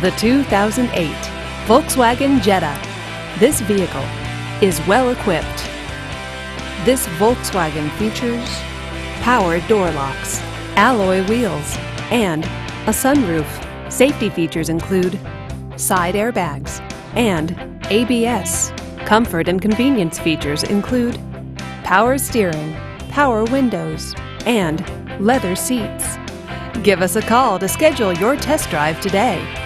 The 2008 Volkswagen Jetta. This vehicle is well equipped. This Volkswagen features power door locks, alloy wheels, and a sunroof. Safety features include side airbags and ABS. Comfort and convenience features include power steering, power windows, and leather seats. Give us a call to schedule your test drive today.